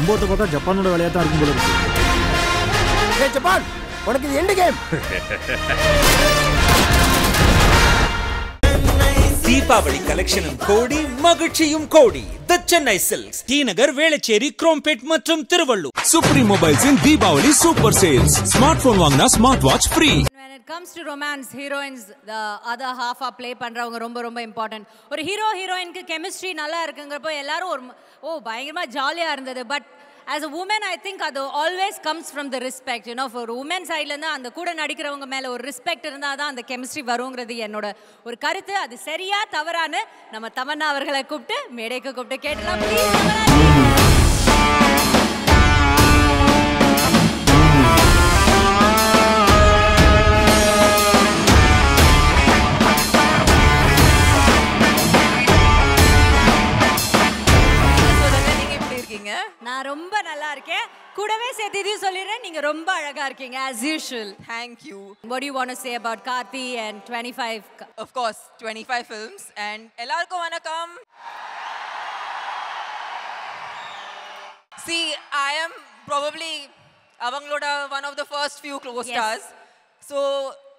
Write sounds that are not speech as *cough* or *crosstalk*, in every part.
சம்பவத்தை பார்த்தா ஜப்பானோட வேலையா தான் இருக்கும் போல இருக்கு ஏய் ஜப்பான் உனக்கு இது எண்டு கேம் தீபாவளி கலெக்ஷனும் கோடி மகிழ்ச்சியும் கோடி the Chennai silks T Nagar Velachery Chromepet மற்றும் Tiruvallur supreme மொபைல்ஸின் Deepavali super sales smart phone வாங்கினா smart watch free comes to romance heroines the other ஹாஃபாக play பண்ணுறவங்க ரொம்ப ரொம்ப இம்பார்ட்டன்ட் ஒரு ஹீரோ ஹீரோயினுக்கு கெமிஸ்ட்ரி நல்லா இருக்குங்கிறப்போ எல்லாரும் ஒரு ஓ பயங்கரமாக ஜாலியாக இருந்தது. But as a woman I think அது always comes from the respect you know ஒரு உமன் சைட்லேருந்து அந்த கூட நடிக்கிறவங்க மேலே ஒரு ரெஸ்பெக்ட் இருந்தால் தான் அந்த கெமிஸ்ட்ரி வருங்கிறது என்னோட ஒரு கருத்து. அது சரியா தவறான்னு நம்ம தமன்னா அவர்களை கூப்பிட்டு மேடைக்கு கூப்பிட்டு கேட்டலாம் ப்ளீஸ் கூடவே சேர்த்து இதையும் சொல்லிடுறேன் நீங்க ரொம்ப அழகா இருக்கீங்க as usual thank you what do you want to say about Karthi and 25 of course twenty five films and எல்லாருக்கும் வணக்கம் சி ஐ எம் ப்ராபப்ளி அவங்களோட one of the first few close Yes. Stars so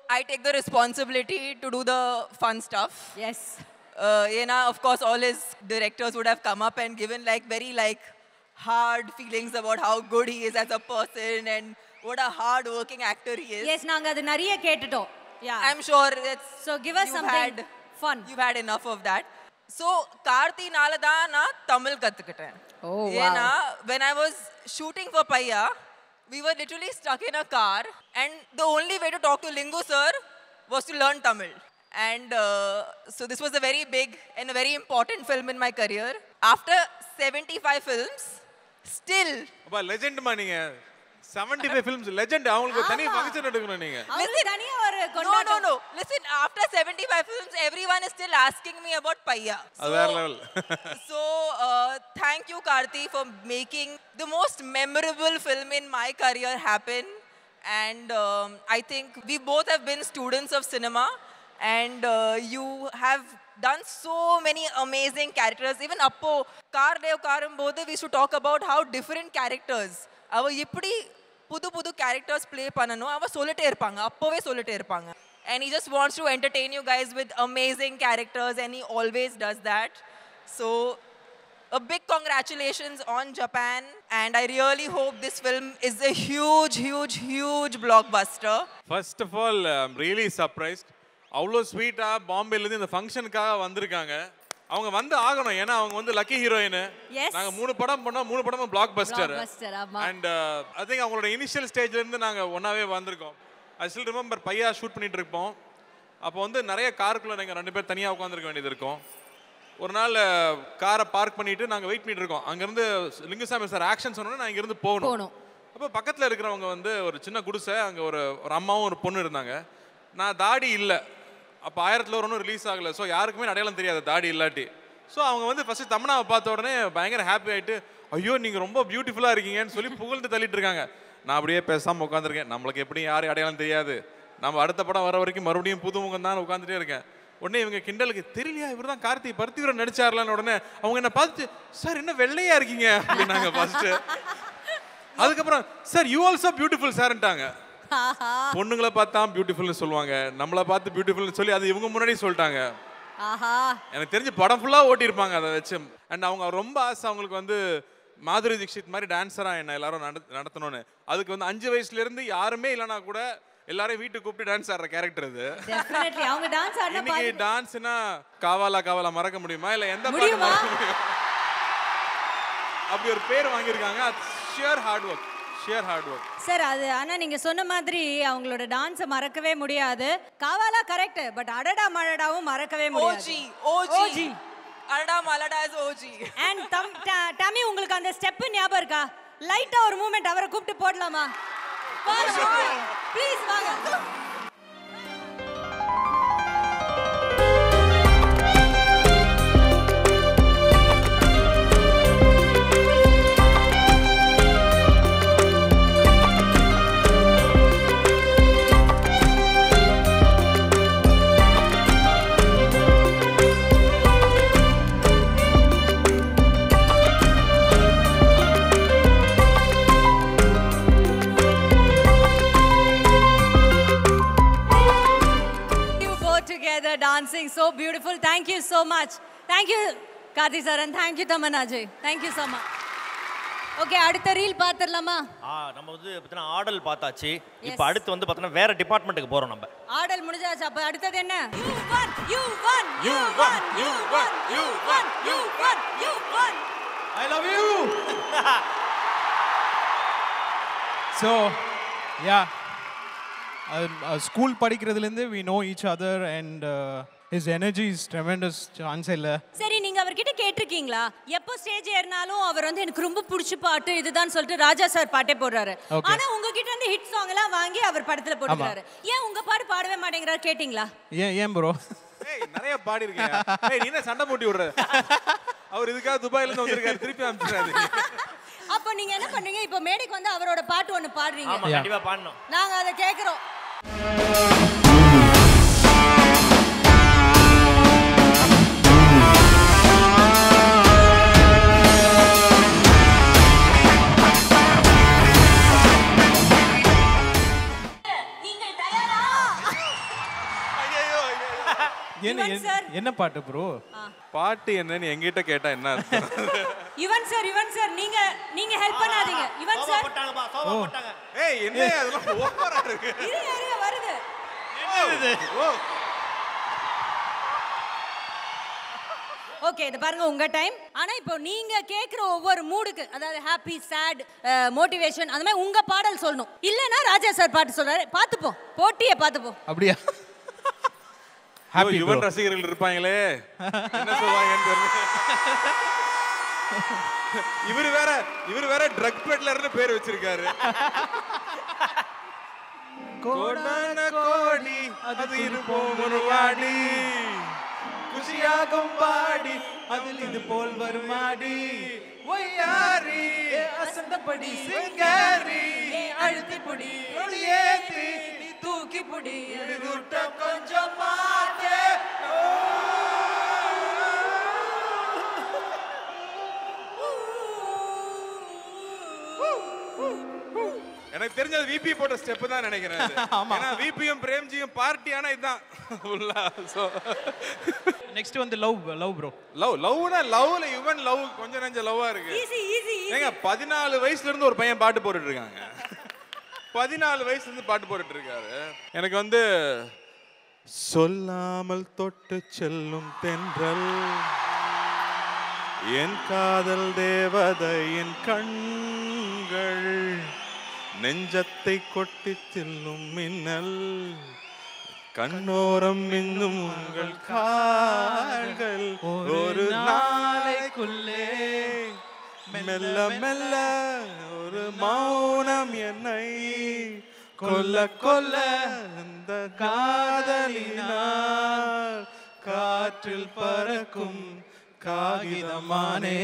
I take the responsibility to do the fun stuff yes uh, Yena, of course, all his directors would have come up and given like very like hard feelings about how good he is as a person and what a hard working actor he is. yes நாங்க அது நிறைய கேட்டுட்டோம் yeah I'm sure that's So give us you've something had, fun. You've had enough of that. So Karthi நால தான் நான் தமிழ் கத்துக்கிட்டேன். Oh, wow. ஏன்னா when I was shooting for Paya, we were literally stuck in a car and the only way to talk to Lingu sir was to learn Tamil. And uh, so this was a very big and a very important film in my career. After 75 films, still அப்பா லெஜெண்ட்மா நீங்க 75 five films legend அவங்களுக்கு ஒரு தனி function எடுக்கணும் நீங்க அவங்களுக்கு தனியா ஒரு No, no, கொண்டாட்டம் no. Listen, after 75 films, everyone is still asking me about Paya. அது வேற level. *laughs* so, uh, thank you, Karthi, for making the most memorable film in my career happen. And um, I think we both have been students of cinema, and uh, you have done so many amazing characters. Even Appo, Kar Dev Karam Bodhe, we should talk about how different characters. அவ எப்படி புது புது characters play பண்ணணும் அவ சொல்லிட்டே இருப்பாங்க அப்போவே சொல்லிட்டே இருப்பாங்க and he just wants to entertain you guys with amazing characters and he always does that so a big congratulations on japan and i really hope this film is a huge huge huge blockbuster first of all I'm really surprised அவ்வளோ ஸ்வீட்டாக பாம்பேலேருந்து இந்த ஃபங்க்ஷனுக்காக வந்திருக்காங்க. அவங்க வந்து ஆகணும். ஏன்னா அவங்க வந்து லக்கி ஹீரோயின். நாங்க மூணு படம் பண்ணோம். மூணு படமும் blockbuster. And I think அவங்களோட இனிஷியல் ஸ்டேஜ்ல இருந்து நாங்க ஒன்னாவே வந்திருக்கோம். I still remember Paiyaa shoot பண்ணிட்டு இருப்போம். அப்போ வந்து நிறைய காருக்குள்ள நாங்க ரெண்டு பேர் தனியா உட்காந்துருக்க வேண்டியது இருக்கும். ஒரு நாள் காரை பார்க் பண்ணிட்டு நாங்க வெயிட் பண்ணிட்டு இருக்கோம். அங்கிருந்து லிங்குசாமி சார் ஆக்ஷன் சொன்னோன்னா நான் இங்கிருந்து போகணும். அப்போ பக்கத்தில் இருக்கிறவங்க வந்து ஒரு சின்ன குடிசை அங்கே ஒரு ஒரு அம்மாவும் ஒரு பொண்ணு இருந்தாங்க. நான் தாடி இல்லை. அப்போ ஆயிரத்தில் ஒரு ஒன்றும் ரிலீஸ் ஆகலை. ஸோ யாருக்குமே அடையாளம் தெரியாது தாடி இல்லாட்டி. ஸோ அவங்க வந்து ஃபஸ்ட்டு தமனாவை பார்த்த உடனே பயங்கர ஹாப்பி ஆகிட்டு ஐயோ நீங்கள் ரொம்ப பியூட்டிஃபுல்லாக இருக்கீங்கன்னு சொல்லி புகழ்ந்து தள்ளிட்டு இருக்காங்க. நான் அப்படியே பேசாமல் உட்காந்துருக்கேன் நம்மளுக்கு எப்படி யாரும் அடையாளம் தெரியாது. நம்ம அடுத்த படம் வர வரைக்கும் மறுபடியும் புது முகம் தான் உட்காந்துட்டே இருக்கேன். உடனே இவங்க கிண்டலுக்கு தெரியலையா இவர் தான் கார்த்தி பருத்திவரன் நடிச்சார்லான்னு உடனே அவங்க என்ன பார்த்து சார் என்ன வெள்ளையா இருக்கீங்க? அப்படின்னாங்க ஃபர்ஸ்ட்டு அதுக்கப்புறம் சார் யூ ஆல்சோ பியூட்டிஃபுல் சார்ன்ட்டாங்க பொண்ணுங்களை பார்த்தா பியூட்டிஃபுல்னு சொல்லுவாங்க. நம்மளை பார்த்து பியூட்டிஃபுல்னு சொல்லி அது இவங்க முன்னாடி சொல்லிட்டாங்க. எனக்கு தெரிஞ்சு படம் ஃபுல்லாக ஓட்டியிருப்பாங்க அதை வச்சு. அண்ட் அவங்க ரொம்ப ஆசை அவங்களுக்கு வந்து மாதுரி தீக்ஷித் மாதிரி டான்ஸராக என்ன எல்லாரும் நட நடத்தணும்னு. அதுக்கு வந்து அஞ்சு வயசுல இருந்து யாருமே இல்லைனா கூட எல்லாரையும் வீட்டுக்கு கூப்பிட்டு டான்ஸ் ஆடுற கேரக்டர் இது. அவங்க டான்ஸ் ஆடினா இன்னைக்கு டான்ஸ்னா காவாலா காவாலா மறக்க முடியுமா? இல்ல எந்த பாட்டு முடியுமா? மறக்க முடியும்? அப்படி ஒரு பேர் வாங்கியிருக்காங்க. Sheer hard work sheer hard work sir அது ஆனா நீங்க சொன்ன மாதிரி அவங்களோட டான்ஸை மறக்கவே முடியாது. காவாலா கரெக்ட் பட் அடடா மழடாவும் மறக்கவே முடியாது. OG. OG. Alada Malada is OG. And தம் ட- டமி உங்களுக்கு அந்த ஸ்டெப் ஞாபகம் இருக்கா? லைட்டா ஒரு மூமெண்ட் அவரை கூப்பிட்டு போடலாமா? ப்ளீஸ் வாங்க. Dancing so beautiful. Thank you so much. Thank you, Karthi sir, and thank you, Tamanna ji. Thank you so much. Okay அடுத்த ரீல் பார்த்துடலாமா ஆ நம்ம வந்து பார்த்தீங்கன்னா ஆடல் பார்த்தாச்சு இப்போ. அடுத்து வந்து பார்த்தீங்கன்னா வேற டிபார்ட்மெண்ட்டுக்கு போகிறோம் நம்ம ஆடல் முடிஞ்சாச்சு அப்ப அடுத்தது என்ன you won you won you won you won you won you won you won I love you. *laughs* so, yeah. Uh, uh, school படிக்கிறதுலேருந்து we know each other and his energy is tremendous chance இல்லை சரி நீங்க அவர்கிட்ட கேட்டிருக்கீங்களா? எப்போ stage ஏறினாலும் அவர் வந்து எனக்கு ரொம்ப பிடிச்ச பாட்டு இதுதான் சொல்லிட்டு ராஜா சார் பாட்டே போடுறாரு. ஆனா உங்ககிட்ட இருந்து ஹிட் சாங் எல்லாம் வாங்கி அவர் படத்துல போட்டுறாரு ஏன் உங்க பாட்டு பாடவே மாட்டேங்கிறாரு கேட்டிங்களா? ஏன் ஏன் ப்ரோ நிறைய பாடி இருக்கீங்க ஏய் நீ என்ன சண்டை போட்டி விடுற? அவர் இதுக்காக துபாயில இருந்து வந்திருக்காரு திருப்பி அனுப்பிச்சுறாரு. அப்போ நீங்க என்ன பண்றீங்க இப்போ மேடைக்கு வந்து அவரோட பாட்டு ஒன்னு பாடுறீங்க. ஆமாம் கண்டிப்பாக பாடணும். நாங்க அதை கேக்குறோம். என்ன பாட்டு ப்ரோ பாட்டு என்னன்னு எங்கிட்ட கேட்டா என்ன அர்த்தம்? யுவன் சார் யுவன் சார் நீங்க நீங்க ஹெல்ப் பண்ணாதீங்க. யுவன் சார் ஏய் என்ன அதெல்லாம் ஓவரா இருக்கு? இருங்க இருங்க வருது. ஓ. ஓகே இது பாருங்க உங்க டைம் ஆனா இப்போ நீங்க கேக்குற ஒவ்வொரு மூடுக்கு அதாவது ஹாப்பி சேட் மோட்டிவேஷன் அந்த மாதிரி உங்க பாடல் சொல்லணும். இல்லனா ராஜா சார் பாட்டு சொல்றாரு. பாத்துப்போம் போட்டியை பாத்துப்போம் அப்படியா? ஹாப்பி யுவன் ரசிகர்கள் இருப்பாங்களே. என்ன சொல்லுவாங்கன்னு தெரியல. இவர் வேற இவர் வேற ட்ரக் பெட்லர்னு பேர் வச்சிருக்காரு. கோடான கோடி அது ஒரு வாடி. குஷியாகும் பாடி அதில் இது போல் வருமாடி. ஒய்யாரி அசந்தபடி சிங்காரி அழுத்தி புடி நீ தூக்கி புடி கொஞ்சம் மாத்தே. எனக்கு தெரிஞ்சது விபி போட்ட ஸ்டெப் தான் நினைக்கிறேன் அது. *laughs* ஏன்னா விபியும் பிரேம்ஜியும் பார்ட்டி ஆனா இதுதான். ஃபுல்லா சோ நெக்ஸ்ட் வந்து லவ் லவ் ப்ரோ லவ் லவ்னா லவ்ல யுவன் லவ் கொஞ்சம் நெஞ்ச லவ்வா இருக்கு. ஈஸி ஈஸி ஏங்க பதினாலு வயசுல இருந்து ஒரு பையன் பாட்டு போட்டுட்டு இருக்காங்க. பதினாலு வயசுல இருந்து பாட்டு போட்டுட்டு இருக்காரு எனக்கு வந்து சொல்லாமல் தொட்டு செல்லும் தென்றல் என் காதல் தேவதையின் கண்கள் நெஞ்சத்தை கொட்டி செல்லும் மின்னல் கண்ணோரம் மின்னும் உங்கள் கால்கள் ஒரு நாளைக்குள்ளே மெல்ல மெல்ல ஒரு மௌனம் என்னை கொல்ல கொல்ல அந்த காதலினார் காற்றில் பறக்கும் காகிதமானே.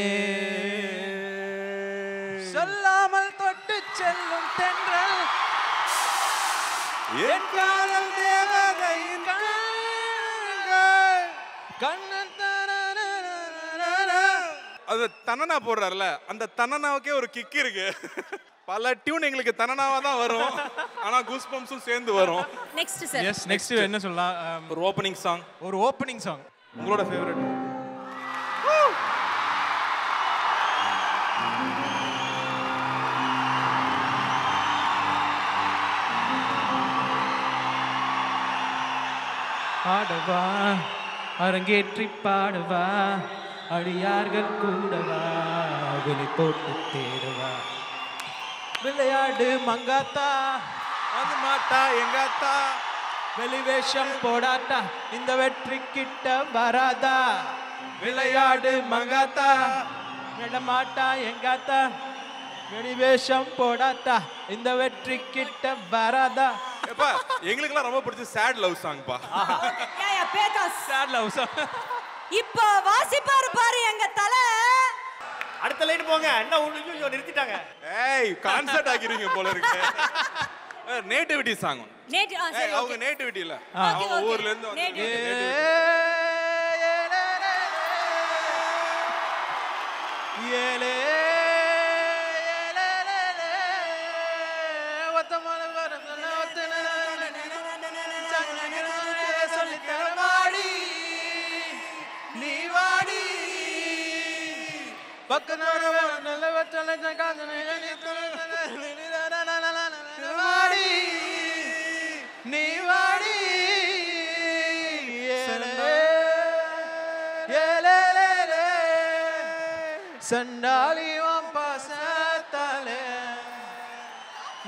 சொல்லாமல் தொட்டு செல்லும் தென்றல். என் காதல் தேவதையின் கண்ணு அது தனனா போடுறாருல அந்த தனனாவுக்கே ஒரு கிக் இருக்கு. பல டியூன் எங்களுக்கு தனனாவா தான் வரும். ஆனா கூஸ் பம்ப்ஸும் சேர்ந்து வரும். நெக்ஸ்ட் சார் எஸ் நெக்ஸ்ட் என்ன சொல்லலாம்? Um, ஒரு ஓப்பனிங் சாங் ஒரு ஓப்பனிங் சாங் உங்களோட ஃபேவரட் பாடவா அரங்கேற்றி பாடவா அடியார்கள் கூடவா? விழி போட்டு தேடுவா. விளையாடு மங்காத்தா. அது மாட்டா எங்க அத்தா வெளிவேஷம் போடாட்டா இந்த வெற்றி கிட்ட வராதா? விளையாடு மங்காத்தா. விடமாட்டா எங்காத்தா? வெளிவேஷம் போடாட்டா இந்த வெற்றி கிட்ட வராதா? எப்பா எங்களுக்கெல்லாம் ரொம்ப பிடிச்ச sad love சாங்ப்பா yeah yeah because sad love song இப்போ வாசிப்பாரு பாரு எங்க தலை. அடுத்த லைன் போங்க. என்ன ஒன்று நிறுத்திட்டாங்க. ஏய் கான்சர்ட் ஆக்கிருவீங்க போல இருக்கு. நேட்டிவிட்டி சாங் அவங்க. நேட்டிவிட்டி இல்ல. அவங்க. ஊர்ல இருந்து. ஏலே சண்டாலியும் பாசத்தாலே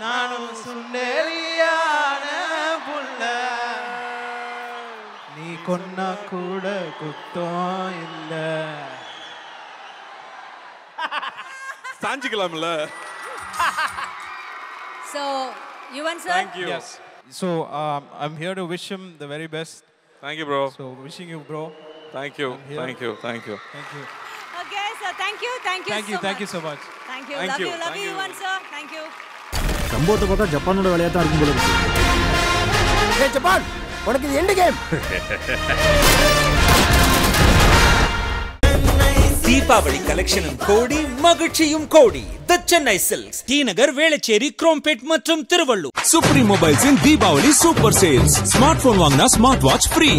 நானும் சுண்டேலியான புள்ள நீ கொன்னா கூட குத்தம் இல்ல சாஞ்சிக்கலாம்ல So, Yuvan sir. Thank you Yes. So um, I'm here to wish him the very best. Thank you bro So wishing you, bro. Thank you here. Thank you thank you Thank you. Okay, sir. Thank you. Thank you Thank you. So Thank much. you so much. Thank you. Thank love you. you. Love Thank you, you. Yuvan sir. Thank you. சம்பவத்தை பார்த்தா ஜப்பானோட விளையாட்டா இருக்கும் போல இருக்கு ஏய் Japan உனக்கு இது எண்டு கேம் தீபாவளி கலெக்ஷனும் கோடி மகிழ்ச்சியும் கோடி the Chennai silks T Nagar Velachery Chromepet மற்றும் Tiruvallur supreme மொபைல்ஸின் Deepavali super sales smart phone வாங்கினா ஸ்மார்ட் வாட்ச் ஃப்ரீ